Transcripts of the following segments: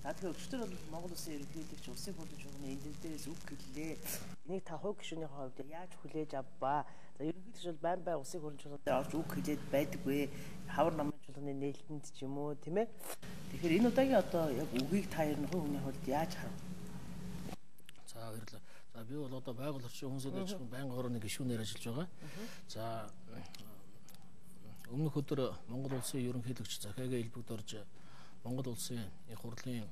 За тэгэхээр өчтөр бол Монгол Улсын ерөнхийлөгч улсын хурлын чухны энэ дээрээс үг гэлээ. Энийг та хувь гишүүнийхээ хувьд яаж хүлээж авбаа? За ерөнхийлөгч бол байн бай улсын хурлын чухлад орж үг хэлээд байдаггүй. Хавар намын чуулганы нээлтэнд ч юм уу, тийм ээ. Тэгэхээр энэ удаагийн одоо яг үгийг та ер нь хувь хүний хувьд яаж харав? За баярлалаа. За би бол одоо байгуул орчин хүмүүсийн дэжгүй байнгын хорооны гишүүнээр ажиллаж байгаа. За өмнөх өдөр Монгол улсын ерөнхийлөгч захиагаа элбэгд орж Монгол улсын их хурлын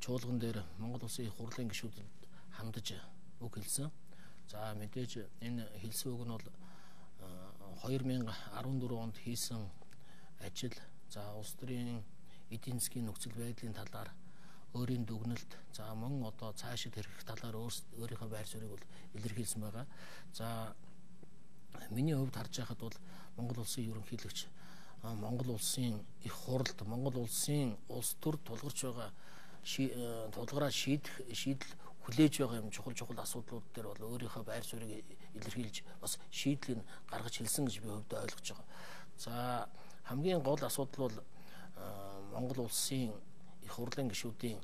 чуулган дээр Монгол улсын их хурлын гишүүдэд хандаж үг хэлсэн. За мэдээж энэ хэлсэн үг нь бол 2014 онд хийсэн ажил за улс төрийн эдийн засгийн нөхцөл байдлын талаар өөрийн дүгнэлт за мөн одоо цаашид хэрэгэх талаар өөрийнхөө байр суурийг бол илэрхийлсэн байгаа. За миний хувьд харж байхад бол Монгол улсын ерөнхийлөгч Монгол улсын их хуралд Монгол улсын улс төр тулгарч байгаа э, тулгараа шийдэх шийдэл хүлээж байгаа юм чухал чухал асуудлууд дээр бол өөрийнхөө байр суурийг илэрхийлж бас шийдлийг гаргаж хэлсэн гэж би хувьдаа ойлгож байгаа. За хамгийн гол асуудал бол Монгол улсын их хурлын гишүүдийн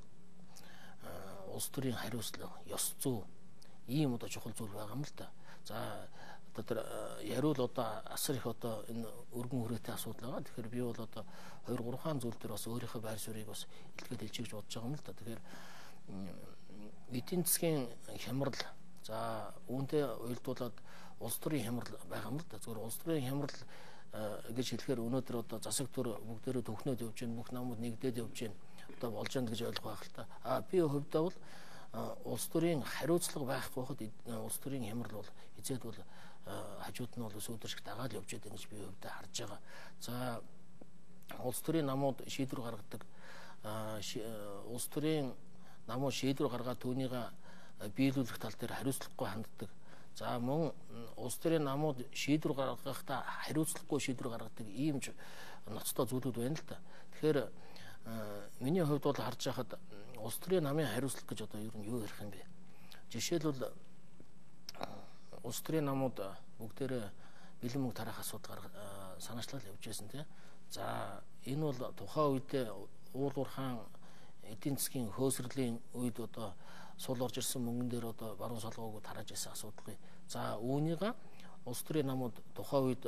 улс төрийн хариуцлага, ёс зүй ийм одоо чухал зүйл байгаа юм л да. За одоо тэр яриул одоо асар их одоо энэ өргөн хүрээтэй асуудал байгаа. Тэгэхээр би бол одоо 2 3 хаан зүйл дээр бас өөрийнхөө байр суурийг бас илгээд хэлж гэж бодож байгаа юм л да. Тэгэхээр эдийн засгийн хямрал за үүнтэй уялдуулаад улс төрийн хямрал байгаа юм л да. Зөвхөн улс төрийн хямрал гэж хэлэхээр өнөөдөр одоо засаг төр бүгдээрээ төхнөд явж байна, бүх намууд нэгдээд явж байна. Одоо болж байна гэж ойлгох байх л та. А би хувьдаа бол улс төрийн хариуцлага байхгүй хад улс төрийн хямрал бол эзэд бол хажууд нь бол сүйдэрших дагаад явж байгаа гэж би өвдө харж байгаа. За улс төрийн намууд шийдвэр гаргадаг улс төрийн намууд шийдвэр гаргаад түүнийг биелүүлэх тал дээр хариуцлагагүй ханддаг. За мөн улс төрийн намууд шийдвэр гаргахдаа хариуцлагагүй шийдвэр гаргадаг ийм ноцтой зүйлүүд байна л да. Тэгэхээр миний хувьд бол харж байхад улс төрийн намын хариуцлага гэж одоо ер нь юу ярих юм бэ? Жишээлбэл улс төрийн намууд бүгдээрээ бэлэн мөнгө тараах асуудал санаачлал явж байсан тийм. За энэ бол тухайн үед уулуур хаан эдийн засгийн хөөсрөлийн үед одоо сул орж ирсэн мөнгөн дээр одоо баруун солгоог тарааж байсан асуудал. За үүнийг улс төрийн намууд тухайн үед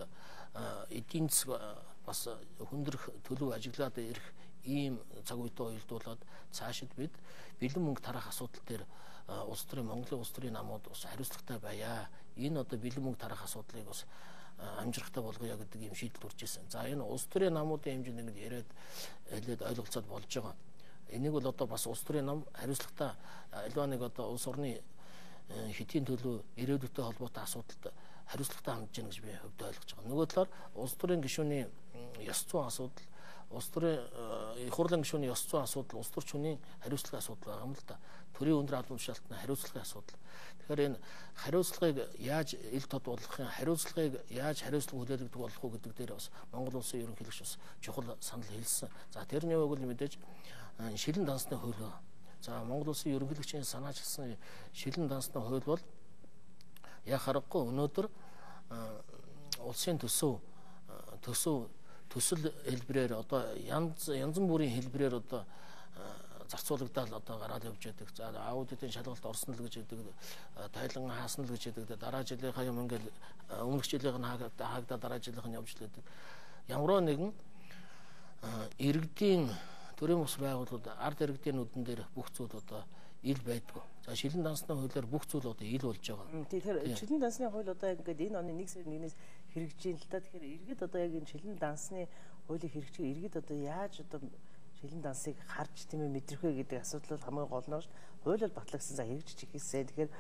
эдийн засаг бас хүндрэх төлөв ажиглаад ирэх ийм цаг үедээ уялдуулаад цаашид бид бэлэн мөнгө тараах асуудал дээр улс төрийн Монголын улс төрийн намууд бас хариуцлагатай байя. Энэ одоо бэлэн мөнгө тараах асуудлыг бас амжирахтай болгоё гэдэг юм шийдэл төрж ирсэн. За энэ улс төрийн намуудын хэмжээнд ингэж яриад хэлээд ойлголцоод болж байгаа. Энийг бол одоо бас улс төрийн нам хариуцлагатай альва нэг одоо улс орны хэтийн төлөө ирээдүйтэй холбоотой асуудалд хариуцлагатай хандж байна гэж би хувьд ойлгож байгаа. Нөгөө талаар улс төрийн гишүүний ёс зүйн асуудал улс төрийн их хурлын гишүүний ёс зүйн асуудал улс төрч хүний хариуцлагын асуудал байгаа юм л да. Төрийн өндөр албан тушаалтны хариуцлагын асуудал. Тэгэхээр энэ хариуцлагыг яаж ил тод болгох юм, хариуцлагыг яаж хариуцлага хүлээлгдэг болох уу гэдэг дээр бас Монгол улсын ерөнхийлөгч бас чухал санал хэлсэн. За тэрний үг л мэдээж шилэн дансны хууль. За Монгол улсын ерөнхийлөгчийн санаачилсан шилэн дансны хууль бол яг харахгүй өнөөдөр улсын төсөв төсөв төсөл хэлбэрээр одоо янз янз бүрийн хэлбэрээр одоо зарцуулагдаад одоо гараад явж байдаг. За аудитын шалгалт орсон л гэж хэлдэг. Тайлан хаасан л гэж хэлдэг. Дараа жилийнхаа юм ингээл өмнөх жилийнх нь хаагдаа дараа жилийнх нь явж л байдаг. Ямар нэгэн иргэдийн төрийн бус байгууллагууд ард иргэдийн нүдэн дээр бүх зүйл одоо ил байдгүй. За шилэн дансны хуулиар бүх зүйл одоо ил болж байгаа. Тэгэхээр шилэн дансны хууль одоо ингээд энэ оны 1 сарын 1-ээс хэрэгжиж л та. Тэгэхээр иргэд одоо яг энэ шилэн дансны хуулийг хэрэгжих иргэд одоо яаж одоо шилэн дансыг харж тийм ээ мэдрэх вэ гэдэг асуудал бол хамгийн гол нь шүү. Хууль бол батлагсан за хэрэгжиж ихээсээ тэгэхээр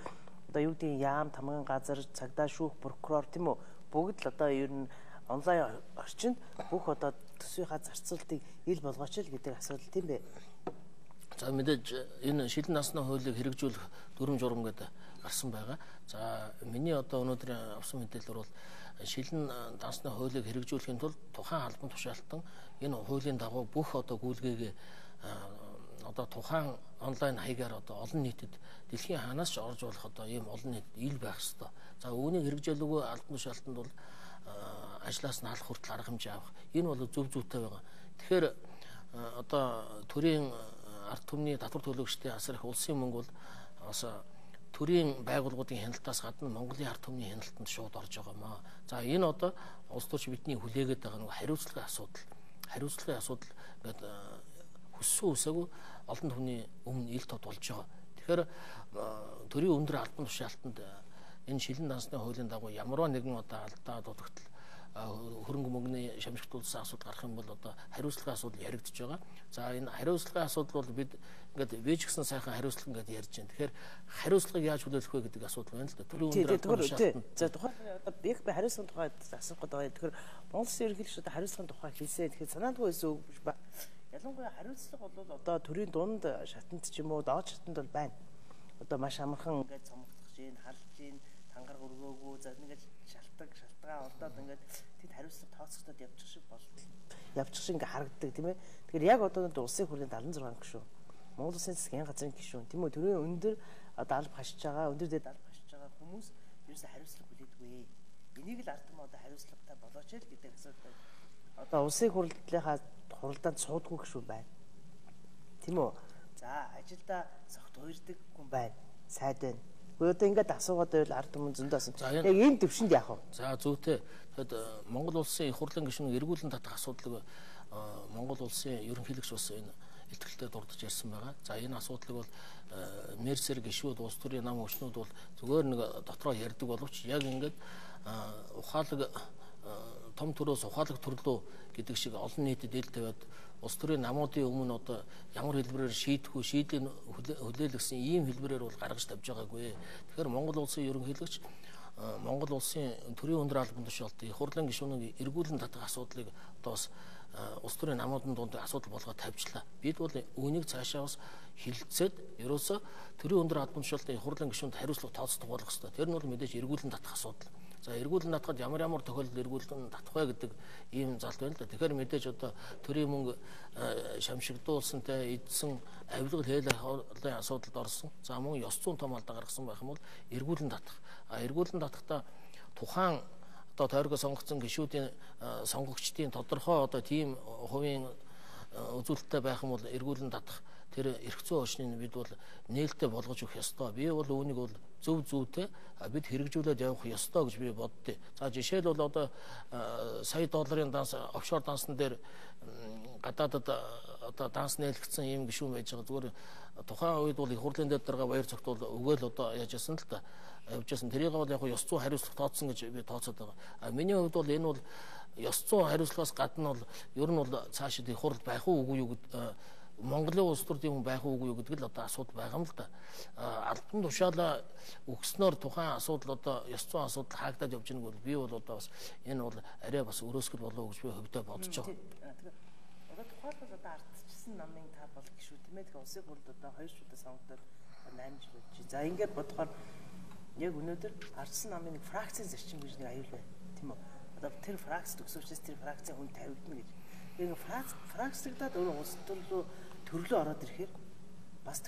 одоо юу гэдэг яам тамган газар цагдаа шүүх прокурор тийм үү бүгд л одоо ер нь онлайн орчинд бүх одоо төсвийнхаа зарцуултыг ил болгооч л гэдэг асуудал тийм бэ. За мэдээж энэ шилэн насны хуулийг хэрэгжүүлэх дүрм журам гэдэг гарсан байгаа. За миний одоо өнөөдрийн авсан мэдээлэл бол шилэн дансны хуулийг хэрэгжүүлэхийн тулд тухайн албан тушаалтан энэ хуулийн дагуу бүх одоо гүйлгээгээ одоо тухайн онлайн хаягаар одоо олон нийтэд дэлхийн хаанаас ч орж болох одоо ийм олон нийт ил байх ёстой. За үүнийг хэрэгжүүлээгүй албан тушаалтанд бол ажлаас нь алах хүртэл арга хэмжээ авах. Энэ бол зөв зүйтэй байгаа. Тэгэхээр одоо төрийн ард түмний татвар төлөөгчдийн асар их улсын мөнгө бол бас төрийн байгууллагуудын хяналтаас гадна Монголын ард түмний хяналтанд шууд орж байгаа маа. За энэ одоо улс төрч бидний хүлээгээд байгаа нэг хариуцлагын асуудал. Хариуцлагын асуудал ингээд хүссэн үсээгүй олон түмний өмнө ил тод болж байгаа. Тэгэхээр төрийн өндөр албан тушаалтанд энэ шилэн дансны хуулийн дагуу ямарваа нэгэн одоо алдаа дутагдал хөрөнгө мөнгөний шамшигтуулсан асуудал гарах юм бол одоо хариуцлагын асуудал яригдж байгаа. За энэ хариуцлагын асуудал бол бид ингээд вэж гисэн сайхан хариуцлага ингээд ярьж байна. Тэгэхээр хариуцлагыг яаж хүлээлгэх вэ гэдэг асуудал байна л да. Төрийн өндөр За тухайн одоо яг би хариуцлагын тухай асуух гэдэг байгаа. Тэгэхээр Монгол ерөнхийлөгч одоо хариуцлагын тухай хэлсэн. Тэгэхээр санаандгүй байсан үг биш ба. Ялангуяа хариуцлага бол одоо төрийн дунд шатанд ч юм уу доод шатанд бол байна. Одоо маш амархан ингээд цомгдох жин, тангар өргөөгөө за ингээд шалтгаан шалтгаан олдоод ингээд тэд хариуцлага тооцогдоод явчих шиг бол явчих шиг ингээд харагддаг тийм ээ. Тэгэхээр яг одоо улсын хурлын 76 гишүүн Монгол Улсын засгийн газрын гишүүн тийм үү төрийн өндөр одоо алба хашиж байгаа өндөр дэд алба хашиж байгаа хүмүүс ерөөсө хариуцлага хүлээдгүй. Энийг л ард түмэн одоо хариуцлагатай болооч л гэдэг асуудал. Одоо улсын хурлынхаа хуралдаанд суудгүй гишүүн байна. Тийм үү? За ажилда цогт уярдаг хүн байна. Сайд байна. Гэхдээ одоо ингээд асуугаад байвал ард түмэн зөндөөс. Яг энэ төвшөнд яах вэ? За зүйтэй. Тэгэд э, Монгол улсын их хурлын гишүүн эргүүлэн татах асуудлыг э, Монгол улсын ерөнхийлөгч бас энэ ихтгэлтэй дурдж ярьсан байгаа. За энэ асуудлыг бол э, Мерсер гişүүд улс төрийн нам өчнүүд бол зүгээр нэг дотроо ярьдаг боловч яг ингээд ухаалаг том төрөөс ухаалаг төрлөө гэдэг шиг олон нийтэд ил тавиад улс төрийн намуудын өмнө одоо ямар хэлбэрээр шийдэх үү шийдлийн хүлээлгсэн ийм хэлбэрээр бол гаргаж тавьж байгаагүй. Тэгэхээр Монгол улсын ерөнхийлөгч Монгол улсын төрийн өндөр албан тушаалтын их хурлын гишүүнийг эргүүлэн татах асуудлыг одоо бас улс төрийн намуудын дунд асуудал болгоод тавьчлаа. Бид бол үүнийг цаашаа бас хилцээд ерөөсө төрийн өндөр албан тушаалтын их хурлын гишүүнд хариуцлага тооцдог болох хэрэгтэй. Тэр нь бол мэдээж эргүүлэн татах асуудал. За эргүүлэн татхад ямар ямар тохиолдолд эргүүлэн татах вэ гэдэг ийм залт байна л да. Тэгэхээр мэдээж одоо төрийн мөнгө шамшигдуулсантай эдсэн авилгал хээлэх олон асуудалд орсон. За мөн ёс зүйн том алдаа гаргасан байх юм бол эргүүлэн татах. А эргүүлэн татахдаа тухайн одоо тойргоо сонгогдсон гишүүдийн сонгогчдын тодорхой одоо тийм хувийн үзүүлэлттэй байх юм бол эргүүлэн татах тэр эрх зүйн орчныг бид бол нээлттэй болгож өгөх ёстой. Би бол үүнийг бол зөв зүйтэй бид хэрэгжүүлээд явах ёстой гэж би боддөө. За жишээл бол одоо сая долларын данс офшор дансан дээр гадаадад одоо данс нээлгдсэн ийм гишүүн байж байгаа. Зүгээр тухайн үед бол их хурлын дээр дарга баяр цогтол өгөөл одоо яаж яасан л та явжсэн. Тэрийг бол яг ёс зүйн хариуцлага тооцсон гэж би тооцоод байгаа. А миний хувьд бол энэ бол ёс зүйн хариуцлагаас гадна бол ер нь бол цаашид их хурл байх уугүй юу гэдэг Монголын улс төр тийм байх уугүй гэдэг л одоо асуудал байгаа юм л да. Альбан тушаалаа өгснөөр тухайн асуудал одоо ёс зүйн асуудал хаагдаад явж байгааг би бол одоо бас энэ бол арай бас өрөөсгөл болов гэж би хөвдөө бодож байгаа. Одоо тухайлбал одоо ардчсан намын та бол гişүү тийм ээ. Тэгэхээр улсын хурлд одоо хоёр шүдэ сонгогдоод 8 жил болж. За ингээд бодохоор яг өнөөдөр ардсан намын нэг фракцийн зарчим гэж нэг аюул байна. Тийм үү? Одоо тэр фракц төгсөвчөөс тэр фракцийн хүн тавигдана гэж. Яг фракц фракцлагдаад өөрөө улс төрлөө төрлөө ороод ирэхээр бас